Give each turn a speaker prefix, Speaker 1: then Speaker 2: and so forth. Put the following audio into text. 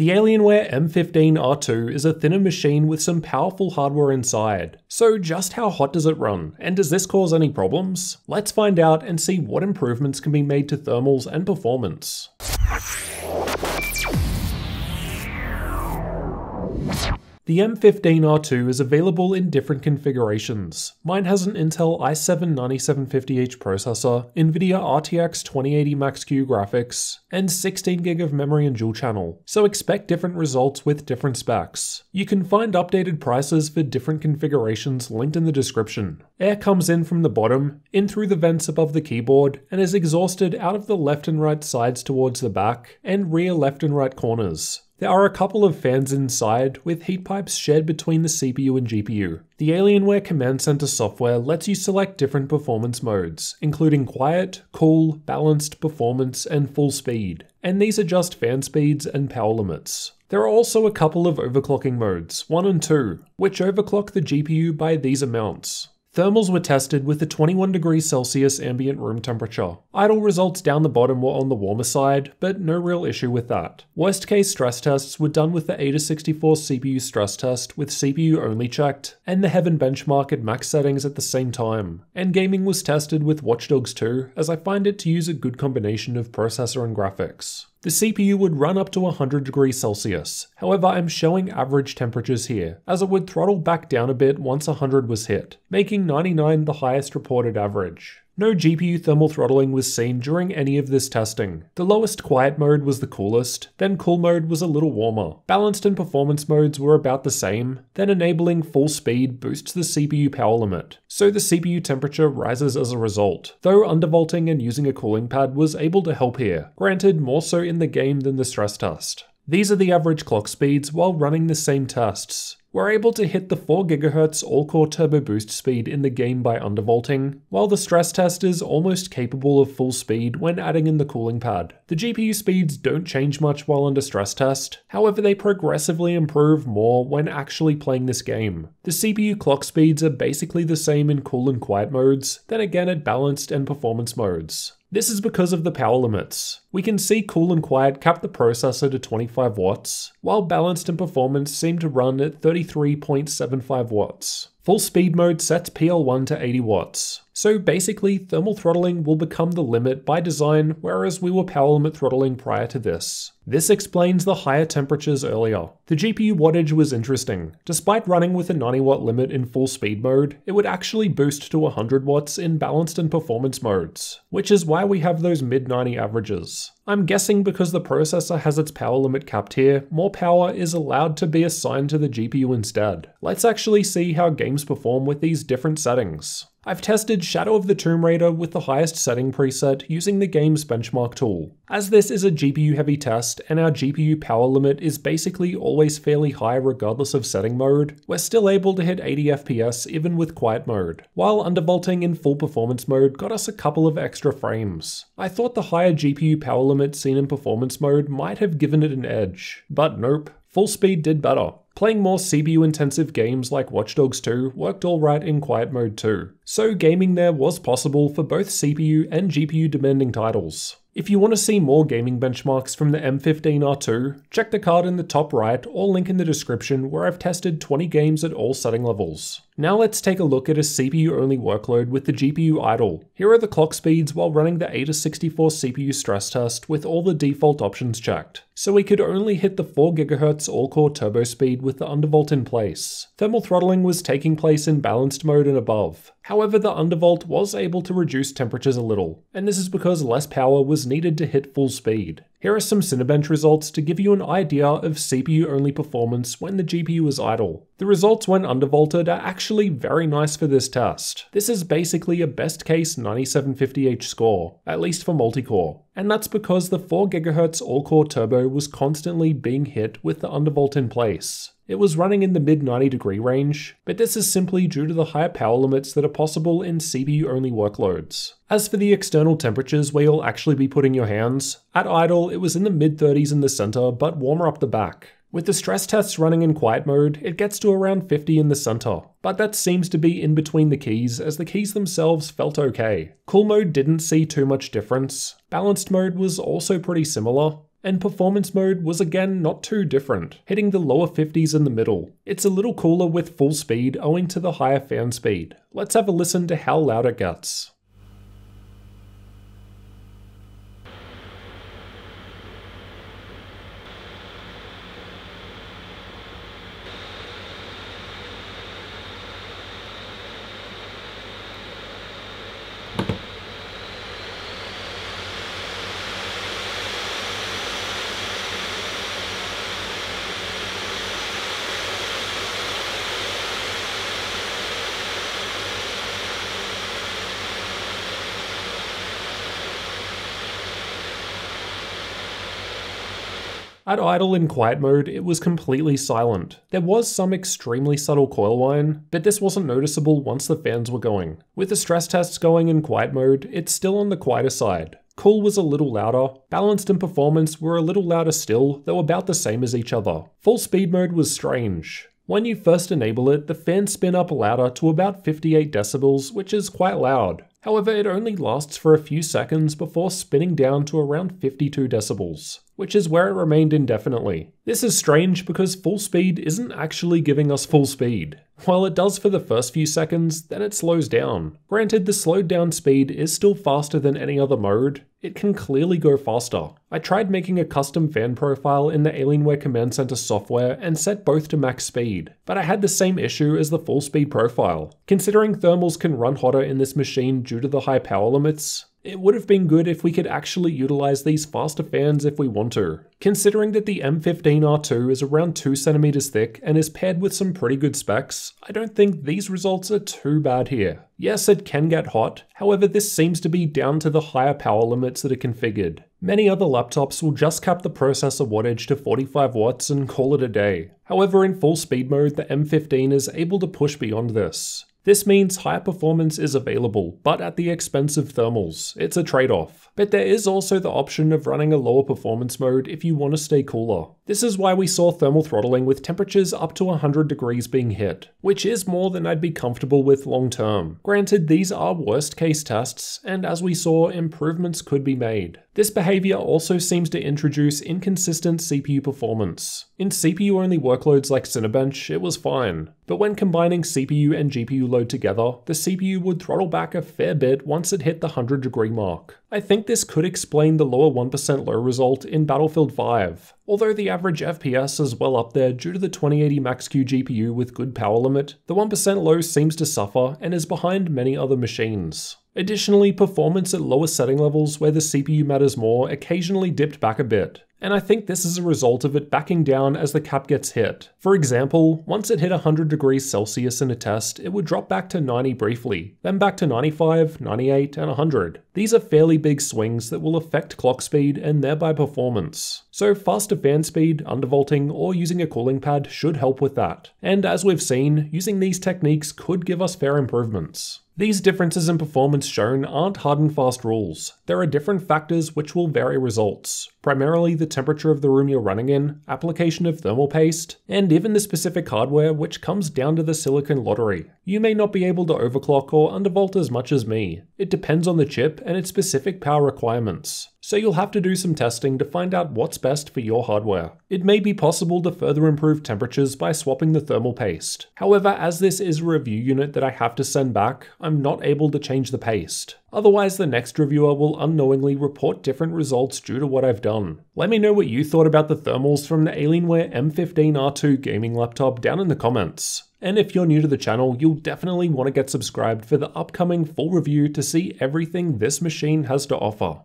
Speaker 1: The Alienware M15R2 is a thinner machine with some powerful hardware inside. So just how hot does it run, and does this cause any problems? Let's find out and see what improvements can be made to thermals and performance. The M15R2 is available in different configurations. Mine has an Intel i7-9750H processor, NVIDIA RTX 2080 Max-Q graphics, and 16GB of memory and dual channel, so expect different results with different specs. You can find updated prices for different configurations linked in the description. Air comes in from the bottom, in through the vents above the keyboard, and is exhausted out of the left and right sides towards the back, and rear left and right corners. There are a couple of fans inside, with heat pipes shared between the CPU and GPU. The Alienware Command Center software lets you select different performance modes, including quiet, cool, balanced, performance, and full speed. And these adjust fan speeds and power limits. There are also a couple of overclocking modes, 1 and 2, which overclock the GPU by these amounts. Thermals were tested with a 21 degrees Celsius ambient room temperature. Idle results down the bottom were on the warmer side, but no real issue with that. Worst case stress tests were done with the AIDA64 CPU stress test with CPU only checked, and the Heaven benchmark at max settings at the same time. And gaming was tested with Watch Dogs 2, as I find it to use a good combination of processor and graphics. The CPU would run up to 100 degrees Celsius. However, I'm showing average temperatures here, as it would throttle back down a bit once 100 was hit, making 99 the highest reported average. No GPU thermal throttling was seen during any of this testing. The lowest quiet mode was the coolest, then cool mode was a little warmer. Balanced and performance modes were about the same, then enabling full speed boosts the CPU power limit, so the CPU temperature rises as a result, though undervolting and using a cooling pad was able to help here, granted more so in the game than the stress test. These are the average clock speeds while running the same tests. We're able to hit the 4GHz all-core turbo boost speed in the game by undervolting, while the stress test is almost capable of full speed when adding in the cooling pad. The GPU speeds don't change much while under stress test, however they progressively improve more when actually playing this game. The CPU clock speeds are basically the same in cool and quiet modes, then again at balanced and performance modes. This is because of the power limits. We can see Cool and Quiet cap the processor to 25 watts, while Balanced and Performance seem to run at 33.75 watts. Full speed mode sets PL1 to 80 watts. So basically, thermal throttling will become the limit by design, whereas we were power limit throttling prior to this. This explains the higher temperatures earlier. The GPU wattage was interesting. Despite running with a 90 watt limit in full speed mode, it would actually boost to 100 watts in balanced and performance modes, which is why we have those mid 90 averages. I'm guessing because the processor has its power limit capped here, more power is allowed to be assigned to the GPU instead. Let's actually see how games perform with these different settings. I've tested Shadow of the Tomb Raider with the highest setting preset using the game's benchmark tool. As this is a GPU heavy test and our GPU power limit is basically always fairly high regardless of setting mode, we're still able to hit 80 FPS even with quiet mode, while undervolting in full performance mode got us a couple of extra frames. I thought the higher GPU power limit seen in performance mode might have given it an edge, but nope, full speed did better. Playing more CPU intensive games like Watch Dogs 2 worked alright in quiet mode too, so gaming there was possible for both CPU and GPU demanding titles. If you want to see more gaming benchmarks from the M15R2, check the card in the top right or link in the description where I've tested 20 games at all setting levels. Now let's take a look at a CPU only workload with the GPU idle. Here are the clock speeds while running the AIDA64 CPU stress test with all the default options checked. So we could only hit the 4GHz all-core turbo speed with the undervolt in place. Thermal throttling was taking place in balanced mode and above. However, the undervolt was able to reduce temperatures a little, and this is because less power was needed to hit full speed. Here are some Cinebench results to give you an idea of CPU-only performance when the GPU is idle. The results when undervolted are actually very nice for this test. This is basically a best case 9750H score, at least for multi-core. And that's because the 4GHz all-core turbo was constantly being hit with the undervolt in place. It was running in the mid 90 degree range, but this is simply due to the higher power limits that are possible in CPU only workloads. As for the external temperatures where you'll actually be putting your hands, at idle it was in the mid 30s in the center but warmer up the back. With the stress tests running in quiet mode, it gets to around 50 in the center, but that seems to be in between the keys as the keys themselves felt okay. Cool mode didn't see too much difference. Balanced mode was also pretty similar. And performance mode was again not too different, hitting the lower 50s in the middle. It's a little cooler with full speed owing to the higher fan speed. Let's have a listen to how loud it gets. At idle in quiet mode, it was completely silent. There was some extremely subtle coil whine, but this wasn't noticeable once the fans were going. With the stress tests going in quiet mode, it's still on the quieter side. Cool was a little louder, balanced and performance were a little louder still, though about the same as each other. Full speed mode was strange. When you first enable it, the fans spin up louder to about 58 decibels, which is quite loud. However, it only lasts for a few seconds before spinning down to around 52 decibels, which is where it remained indefinitely. This is strange because full speed isn't actually giving us full speed. While it does for the first few seconds, then it slows down. Granted, the slowed down speed is still faster than any other mode, it can clearly go faster. I tried making a custom fan profile in the Alienware Command Center software and set both to max speed, but I had the same issue as the full speed profile. Considering thermals can run hotter in this machine due to the high power limits, it would have been good if we could actually utilize these faster fans if we want to. Considering that the M15R2 is around 2cm thick and is paired with some pretty good specs, I don't think these results are too bad here. Yes, it can get hot, however this seems to be down to the higher power limits that are configured. Many other laptops will just cap the processor wattage to 45 watts and call it a day. However, in full speed mode, the M15 is able to push beyond this. This means higher performance is available, but at the expense of thermals. It's a trade-off. But there is also the option of running a lower performance mode if you want to stay cooler. This is why we saw thermal throttling with temperatures up to 100 degrees being hit, which is more than I'd be comfortable with long term. Granted, these are worst case tests, and as we saw, improvements could be made. This behavior also seems to introduce inconsistent CPU performance. In CPU only workloads like Cinebench, it was fine, but when combining CPU and GPU load together, the CPU would throttle back a fair bit once it hit the 100 degree mark. I think this could explain the lower 1% low result in Battlefield 5, although the average FPS is well up there due to the 2080 Max-Q GPU with good power limit, the 1% low seems to suffer and is behind many other machines. Additionally, performance at lower setting levels where the CPU matters more occasionally dipped back a bit, and I think this is a result of it backing down as the cap gets hit. For example, once it hit 100 degrees Celsius in a test, it would drop back to 90 briefly, then back to 95, 98, and 100. These are fairly big swings that will affect clock speed and thereby performance. So faster fan speed, undervolting, or using a cooling pad should help with that. And as we've seen, using these techniques could give us fair improvements. These differences in performance shown aren't hard and fast rules. There are different factors which will vary results, primarily the temperature of the room you're running in, application of thermal paste, and even the specific hardware which comes down to the silicon lottery. You may not be able to overclock or undervolt as much as me. It depends on the chip and its specific power requirements so you'll have to do some testing to find out what's best for your hardware. It may be possible to further improve temperatures by swapping the thermal paste. However, as this is a review unit that I have to send back, I'm not able to change the paste. Otherwise, the next reviewer will unknowingly report different results due to what I've done. Let me know what you thought about the thermals from the Alienware M15R2 gaming laptop down in the comments. And if you're new to the channel, you'll definitely want to get subscribed for the upcoming full review to see everything this machine has to offer.